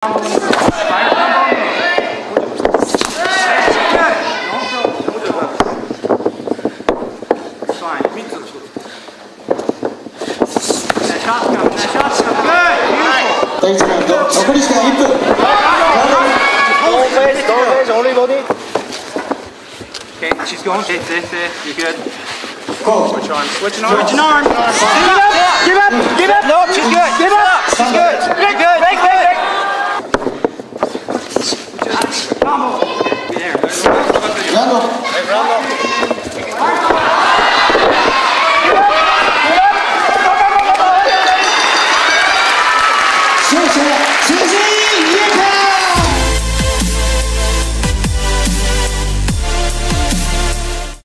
第1ラウンド残り時間1分 Don't face, don't face, only body. Okay, she's going. Stay, stay, stay. You're good. Go Switch on. Switching on. Switching on. ラウンド。ラウ。